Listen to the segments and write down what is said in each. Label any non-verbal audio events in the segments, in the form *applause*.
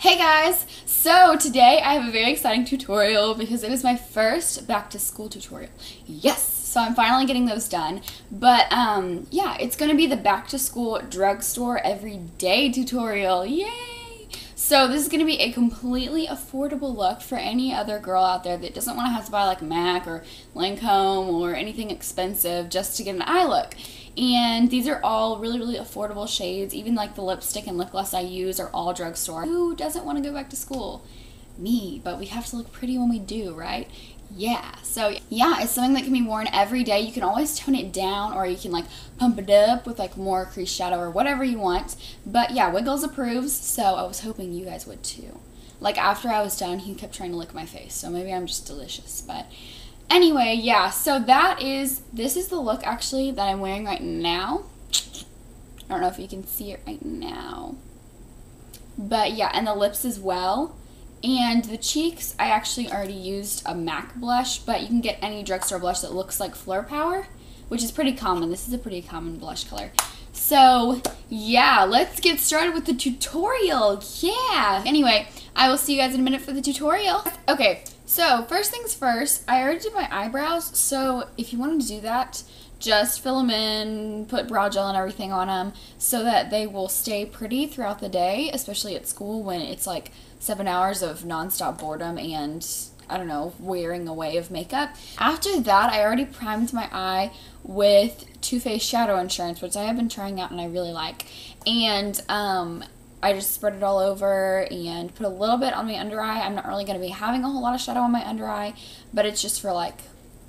Hey guys! So today I have a very exciting tutorial because it is my first back to school tutorial. Yes! So I'm finally getting those done. But um, yeah, it's going to be the back to school drugstore everyday tutorial. Yay! So this is going to be a completely affordable look for any other girl out there that doesn't want to have to buy like MAC or Lancome or anything expensive just to get an eye look. And these are all really, really affordable shades. Even like the lipstick and lip gloss I use are all drugstore. Who doesn't want to go back to school? Me, but we have to look pretty when we do, right? Yeah, so yeah, it's something that can be worn every day. You can always tone it down or you can like pump it up with like more crease shadow or whatever you want. But yeah, Wiggles approves, so I was hoping you guys would too. Like after I was done, he kept trying to lick my face, so maybe I'm just delicious, but Anyway, yeah, so that is, this is the look actually that I'm wearing right now. I don't know if you can see it right now. But yeah, and the lips as well. And the cheeks, I actually already used a MAC blush, but you can get any drugstore blush that looks like Fleur Power, which is pretty common. This is a pretty common blush color. So yeah, let's get started with the tutorial. Yeah. Anyway, I will see you guys in a minute for the tutorial. Okay, so first things first, I already did my eyebrows, so if you wanted to do that, just fill them in, put brow gel and everything on them so that they will stay pretty throughout the day, especially at school when it's like seven hours of nonstop boredom and I don't know, wearing away of makeup. After that, I already primed my eye with Too Faced Shadow Insurance, which I have been trying out and I really like. And um, I just spread it all over and put a little bit on my under eye. I'm not really going to be having a whole lot of shadow on my under eye, but it's just for like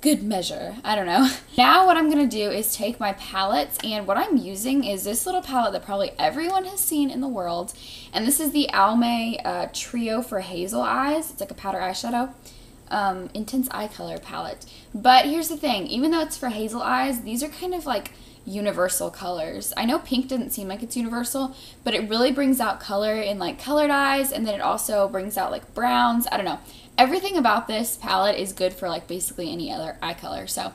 good measure. I don't know. *laughs* Now what I'm going to do is take my palettes and what I'm using is this little palette that probably everyone has seen in the world. And this is the Almay uh, Trio for Hazel Eyes. It's like a powder eyeshadow. Um, intense eye color palette. But here's the thing, even though it's for hazel eyes, these are kind of like universal colors. I know pink doesn't seem like it's universal, but it really brings out color in like colored eyes and then it also brings out like browns. I don't know. Everything about this palette is good for like basically any other eye color. So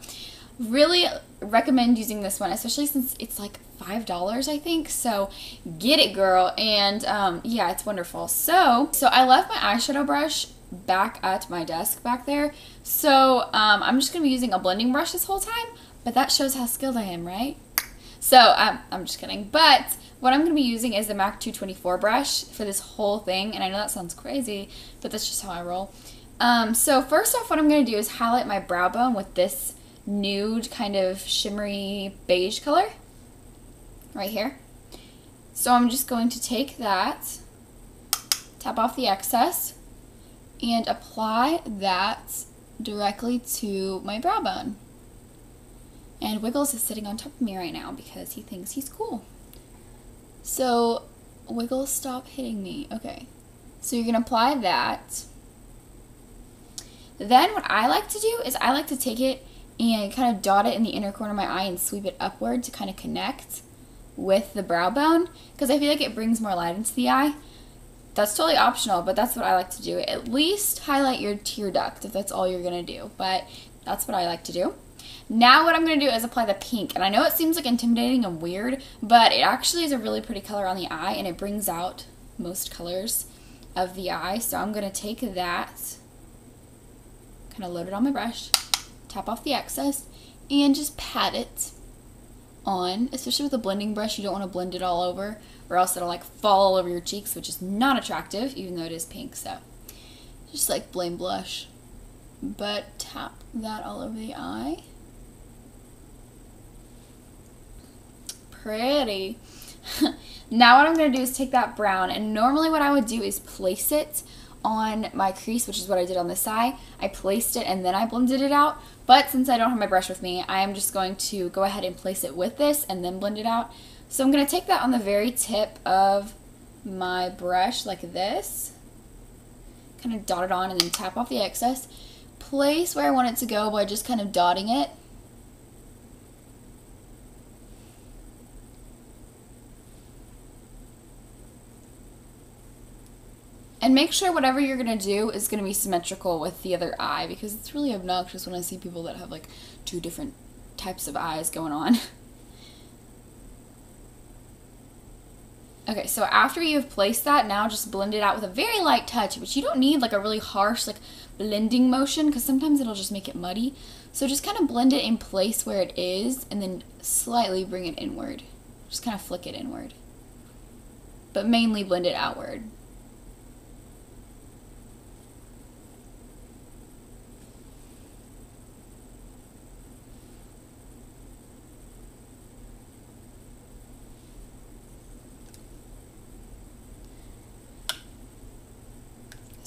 really recommend using this one, especially since it's like $5 I think. So get it girl. And um, yeah, it's wonderful. So, so I left my eyeshadow brush back at my desk back there. So um, I'm just going to be using a blending brush this whole time. But that shows how skilled I am, right? So, um, I'm just kidding. But what I'm going to be using is the MAC 224 brush for this whole thing. And I know that sounds crazy, but that's just how I roll. Um, so first off, what I'm going to do is highlight my brow bone with this nude kind of shimmery beige color right here. So I'm just going to take that, tap off the excess, and apply that directly to my brow bone. And Wiggles is sitting on top of me right now because he thinks he's cool. So, Wiggles, stop hitting me. Okay. So you're going to apply that. Then what I like to do is I like to take it and kind of dot it in the inner corner of my eye and sweep it upward to kind of connect with the brow bone because I feel like it brings more light into the eye. That's totally optional, but that's what I like to do. At least highlight your tear duct if that's all you're going to do, but that's what I like to do. Now what I'm going to do is apply the pink. And I know it seems like intimidating and weird, but it actually is a really pretty color on the eye and it brings out most colors of the eye. So I'm going to take that, kind of load it on my brush, tap off the excess, and just pat it on, especially with a blending brush. You don't want to blend it all over or else it'll like fall all over your cheeks, which is not attractive, even though it is pink. So just like blame blush. But tap that all over the eye. Pretty. *laughs* now what I'm going to do is take that brown and normally what I would do is place it on my crease, which is what I did on this side. I placed it and then I blended it out. But since I don't have my brush with me, I am just going to go ahead and place it with this and then blend it out. So I'm going to take that on the very tip of my brush like this. Kind of dot it on and then tap off the excess. Place where I want it to go by just kind of dotting it. And make sure whatever you're going to do is going to be symmetrical with the other eye because it's really obnoxious when I see people that have like two different types of eyes going on. *laughs* Okay, so after you've placed that, now just blend it out with a very light touch, but you don't need like a really harsh like blending motion because sometimes it'll just make it muddy. So just kind of blend it in place where it is and then slightly bring it inward. Just kind of flick it inward. But mainly blend it outward.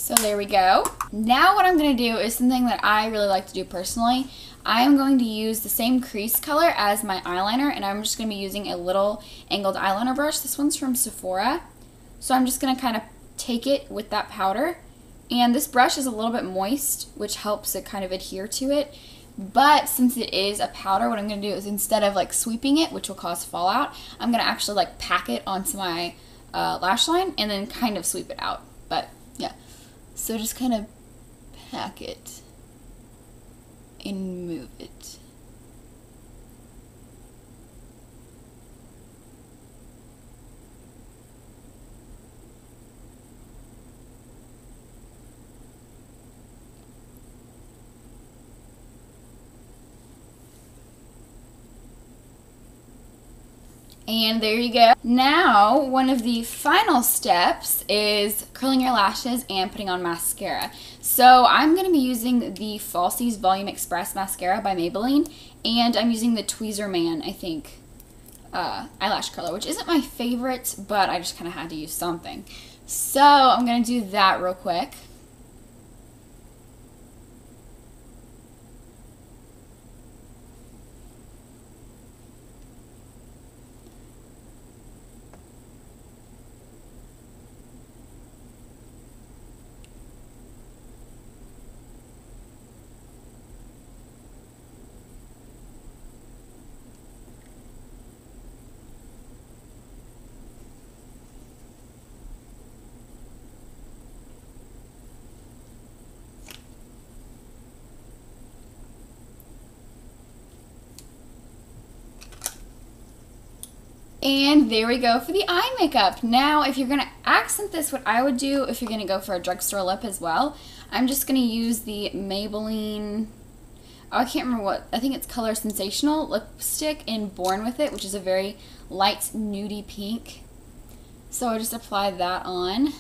So there we go. Now what I'm going to do is something that I really like to do personally. I am going to use the same crease color as my eyeliner and I'm just going to be using a little angled eyeliner brush. This one's from Sephora. So I'm just going to kind of take it with that powder. And this brush is a little bit moist, which helps it kind of adhere to it. But since it is a powder, what I'm going to do is instead of like sweeping it, which will cause fallout, I'm going to actually like pack it onto my uh, lash line and then kind of sweep it out. But yeah. So just kind of pack it and move it. And there you go. Now, one of the final steps is curling your lashes and putting on mascara. So I'm going to be using the Falsies Volume Express Mascara by Maybelline. And I'm using the Tweezerman, I think, uh, eyelash curler, which isn't my favorite, but I just kind of had to use something. So I'm going to do that real quick. And there we go for the eye makeup. Now, if you're going to accent this, what I would do if you're going to go for a drugstore lip as well, I'm just going to use the Maybelline, oh, I can't remember what, I think it's Color Sensational lipstick in Born With It, which is a very light nudie pink. So I just apply that on.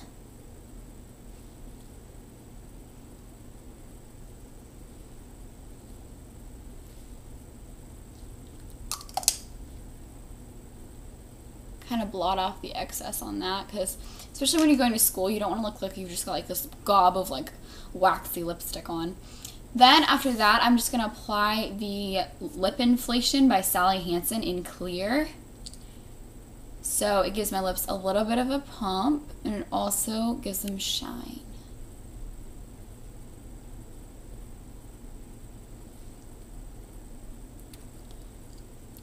Kind of blot off the excess on that because especially when you're going to school you don't want to look like you've just got like this gob of like waxy lipstick on. Then after that I'm just going to apply the lip inflation by Sally Hansen in clear. So it gives my lips a little bit of a pump and it also gives them shine.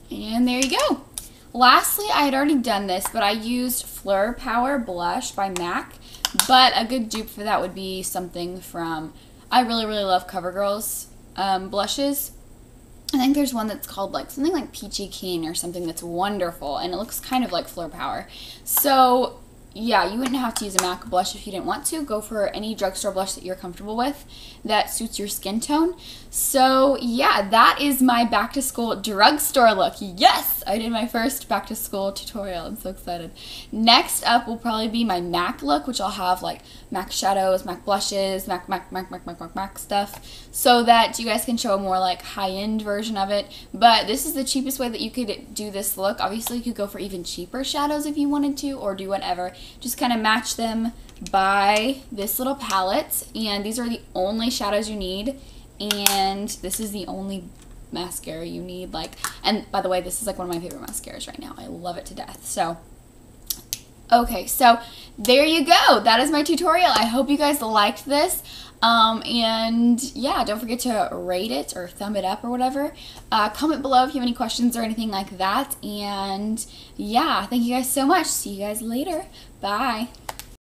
And there you go Lastly, I had already done this, but I used Fleur Power Blush by MAC. But a good dupe for that would be something from, I really, really love CoverGirl's um, blushes. I think there's one that's called like something like Peachy Keen or something that's wonderful and it looks kind of like Fleur Power. So yeah, you wouldn't have to use a MAC blush if you didn't want to. Go for any drugstore blush that you're comfortable with that suits your skin tone. So yeah, that is my back to school drugstore look. Yes, I did my first back to school tutorial. I'm so excited. Next up will probably be my MAC look, which I'll have like MAC shadows, MAC blushes, MAC, MAC, MAC, MAC, MAC, MAC, MAC stuff so that you guys can show a more like high-end version of it. But this is the cheapest way that you could do this look. Obviously, you could go for even cheaper shadows if you wanted to or do whatever just kind of match them by this little palette. And these are the only shadows you need. And this is the only mascara you need. Like, and by the way, this is like one of my favorite mascaras right now. I love it to death. So, okay, so there you go. That is my tutorial. I hope you guys liked this. Um, and yeah, don't forget to rate it or thumb it up or whatever. Uh, comment below if you have any questions or anything like that. And yeah, thank you guys so much. See you guys later. Bye.